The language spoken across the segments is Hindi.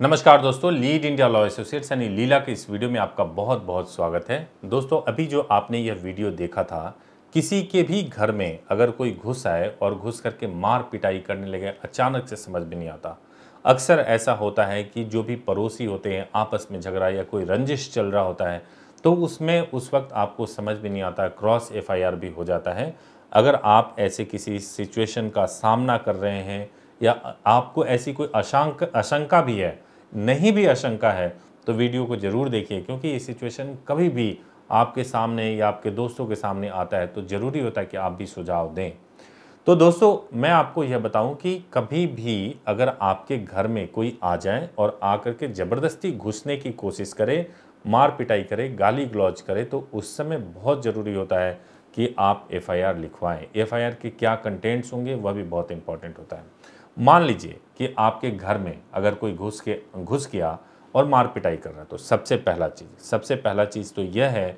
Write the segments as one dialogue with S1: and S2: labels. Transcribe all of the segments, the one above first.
S1: नमस्कार दोस्तों, लीड इंडिया लॉ एसोसिएट्स यानी लीला के इस वीडियो में आपका बहुत बहुत स्वागत है। दोस्तों, अभी जो आपने यह वीडियो देखा था, किसी के भी घर में अगर कोई घुस आए और घुस करके मार पिटाई करने लगे, अचानक से समझ में नहीं आता। अक्सर ऐसा होता है कि जो भी पड़ोसी होते हैं, आपस में झगड़ा या कोई रंजिश चल रहा होता है तो उसमें उस वक्त आपको समझ में नहीं आता, क्रॉस एफआईआर भी हो जाता है। अगर आप ऐसे किसी सिचुएशन का सामना कर रहे हैं या आपको ऐसी कोई आशंक आशंका भी है नहीं भी आशंका है तो वीडियो को ज़रूर देखिए, क्योंकि ये सिचुएशन कभी भी आपके सामने या आपके दोस्तों के सामने आता है तो ज़रूरी होता है कि आप भी सुझाव दें। तो दोस्तों, मैं आपको यह बताऊँ कि कभी भी अगर आपके घर में कोई आ जाए और आकर के ज़बरदस्ती घुसने की कोशिश करे, मार पिटाई करे गाली गलौज करे तो उस समय बहुत ज़रूरी होता है कि आप एफआईआर लिखवाएँ। एफआईआर के क्या कंटेंट्स होंगे, वह भी बहुत इंपॉर्टेंट होता है। मान लीजिए कि आपके घर में अगर कोई घुस के, घुस गया और मार पिटाई कर रहा है तो सबसे पहला चीज़, सबसे पहला चीज़ तो यह है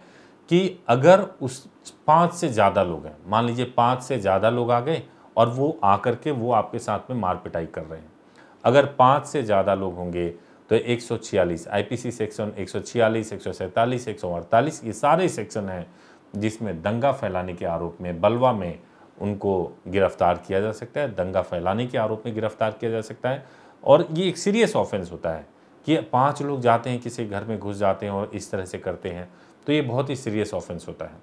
S1: कि अगर उस पाँच से ज़्यादा लोग हैं, मान लीजिए पाँच से ज़्यादा लोग आ गए और वो आकर के वो आपके साथ में मार पिटाई कर रहे हैं। अगर पाँच से ज़्यादा लोग होंगे तो 146 आईपीसी सेक्शन 146 147 148 ये सारे सेक्शन हैं जिसमें दंगा फैलाने के आरोप में बलवा में उनको गिरफ़्तार किया जा सकता है, दंगा फैलाने के आरोप में गिरफ़्तार किया जा सकता है। और ये एक सीरियस ऑफेंस होता है कि पाँच लोग जाते हैं, किसी घर में घुस जाते हैं और इस तरह से करते हैं तो ये बहुत ही सीरियस ऑफेंस होता है।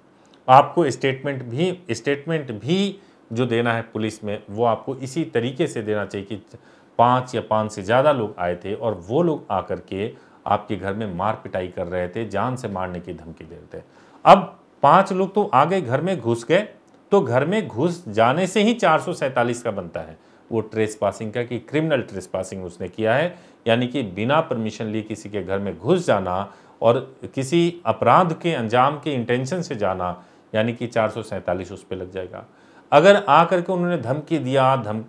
S1: आपको स्टेटमेंट भी स्टेटमेंट भी जो देना है पुलिस में, वो आपको इसी तरीके से देना चाहिए कि पाँच या पाँच से ज़्यादा लोग आए थे और वो लोग आकर के आपके घर में मार पिटाई कर रहे थे, जान से मारने की धमकी दे रहे थे। अब पाँच लोग तो आ गए घर में घुस गए तो घर में घुस जाने से ही चार सौ सैंतालीस का बनता है। वो ट्रेस पासिंग का कि क्रिमिनल ट्रेस पासिंग उसने किया है यानी कि बिना परमिशन लिए किसी के घर में घुस जाना और किसी अपराध के अंजाम के इंटेंशन से जाना यानी कि चार सौ सैंतालीस उस पर लग जाएगा। अगर आ करके उन्होंने धमकी दिया धम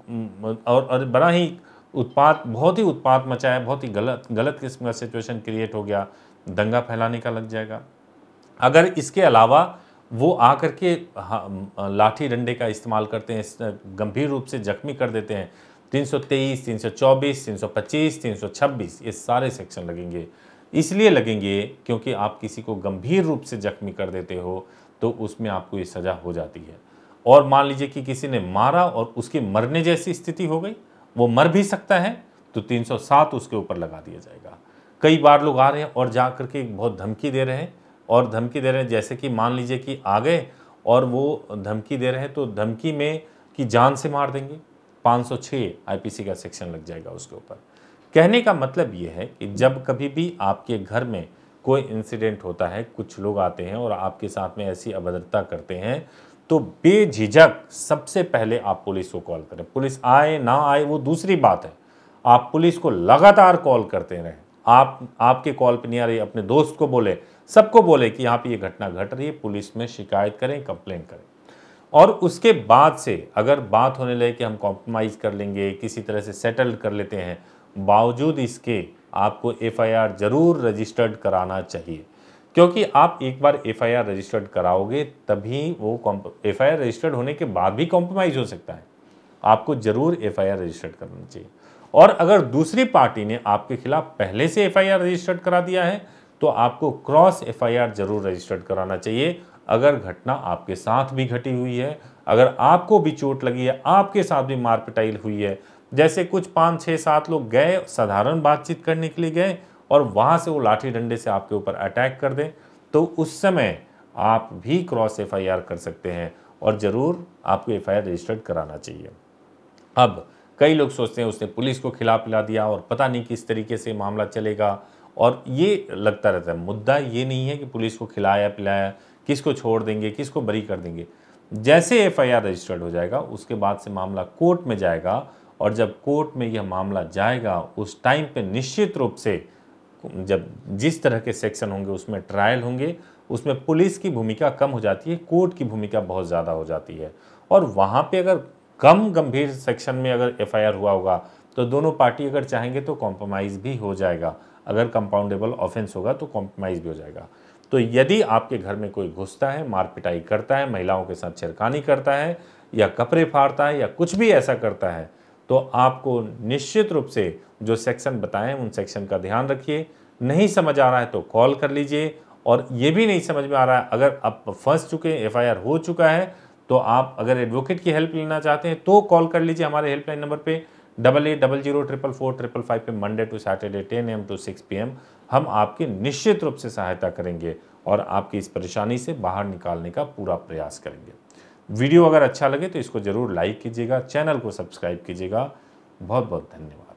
S1: और, और बड़ा ही उत्पात बहुत ही उत्पात मचाया बहुत ही गलत गलत किस्म का सिचुएशन क्रिएट हो गया दंगा फैलाने का लग जाएगा। अगर इसके अलावा वो आकर के हाँ, लाठी डंडे का इस्तेमाल करते हैं गंभीर रूप से जख्मी कर देते हैं 323, 324, 325, 326 ये सारे सेक्शन लगेंगे। इसलिए लगेंगे क्योंकि आप किसी को गंभीर रूप से जख्मी कर देते हो तो उसमें आपको ये सज़ा हो जाती है। और मान लीजिए कि किसी ने मारा और उसके मरने जैसी स्थिति हो गई वो मर भी सकता है तो 307 उसके ऊपर लगा दिया जाएगा। कई बार लोग आ रहे हैं और जा करके बहुत धमकी दे रहे हैं और धमकी दे रहे हैं। जैसे कि मान लीजिए कि आ गए और वो धमकी दे रहे हैं तो धमकी में कि जान से मार देंगे। 506 आईपीसी का सेक्शन लग जाएगा उसके ऊपर। कहने का मतलब ये है कि जब कभी भी आपके घर में कोई इंसिडेंट होता है, कुछ लोग आते हैं और आपके साथ में ऐसी अभद्रता करते हैं तो बेझिझक सबसे पहले आप पुलिस को कॉल करें। पुलिस आए ना आए वो दूसरी बात है। आप पुलिस को लगातार कॉल करते रहें। आप, आपके कॉल पे नहीं आ रही, अपने दोस्त को बोले, सबको बोले कि यहाँ पे ये घटना घट रही है, पुलिस में शिकायत करें कंप्लेन करें। और उसके बाद से अगर बात होने लगे कि हम कॉम्प्रोमाइज़ कर लेंगे, किसी तरह से सेटल कर लेते हैं, बावजूद इसके आपको एफआईआर ज़रूर रजिस्टर्ड कराना चाहिए। क्योंकि आप एक बार एफआईआर रजिस्टर्ड कराओगे, तभी वो एफआईआर रजिस्टर्ड होने के बाद भी कॉम्प्रोमाइज़ हो सकता है। आपको ज़रूर एफआईआर रजिस्टर्ड करना चाहिए। और अगर दूसरी पार्टी ने आपके खिलाफ पहले से एफआईआर रजिस्टर्ड करा दिया है तो आपको क्रॉस एफआईआर ज़रूर रजिस्टर्ड कराना चाहिए। अगर घटना आपके साथ भी घटी हुई है, अगर आपको भी चोट लगी है, आपके साथ भी मार पिटाई हुई है, जैसे कुछ पाँच छः सात लोग गए, साधारण बातचीत करने के लिए गए और वहाँ से वो लाठी डंडे से आपके ऊपर अटैक कर दें तो उस समय आप भी क्रॉस एफआईआर कर सकते हैं और ज़रूर आपको एफआईआर रजिस्टर्ड कराना चाहिए। अब कई लोग सोचते हैं उसने पुलिस को खिला पिला दिया और पता नहीं किस तरीके से मामला चलेगा। और ये लगता रहता है, मुद्दा ये नहीं है कि पुलिस को खिलाया, पिलाया, किसको छोड़ देंगे, किसको बरी कर देंगे। जैसे एफआईआर रजिस्टर्ड हो जाएगा, उसके बाद से मामला कोर्ट में जाएगा और जब कोर्ट में यह मामला जाएगा, उस टाइम पे निश्चित रूप से जब जिस तरह के सेक्शन होंगे, उसमें ट्रायल होंगे, उसमें पुलिस की भूमिका कम हो जाती है, कोर्ट की भूमिका बहुत ज़्यादा हो जाती है। और वहाँ पे अगर कम गंभीर सेक्शन में अगर एफआईआर हुआ होगा तो दोनों पार्टी अगर चाहेंगे तो कॉम्प्रोमाइज़ भी हो जाएगा। अगर कंपाउंडेबल ऑफेंस होगा तो कॉम्प्रोमाइज़ भी हो जाएगा। तो यदि आपके घर में कोई घुसता है, मार पिटाई करता है, महिलाओं के साथ छिड़कानी करता है, या कपड़े फाड़ता है, या कुछ भी ऐसा करता है तो आपको निश्चित रूप से जो सेक्शन बताएँ, उन सेक्शन का ध्यान रखिए। नहीं समझ आ रहा है तो कॉल कर लीजिए। और ये भी नहीं समझ में आ रहा है, अगर आप फंस चुके हैं, एफआईआर हो चुका है तो आप अगर एडवोकेट की हेल्प लेना चाहते हैं तो कॉल कर लीजिए हमारे हेल्पलाइन नंबर पे double eight double zero triple four triple five पे Monday to Saturday ten AM to six P M हम आपकी निश्चित रूप से सहायता करेंगे और आपकी इस परेशानी से बाहर निकालने का पूरा प्रयास करेंगे। वीडियो अगर अच्छा लगे तो इसको ज़रूर लाइक कीजिएगा चैनल को सब्सक्राइब कीजिएगा। बहुत बहुत धन्यवाद।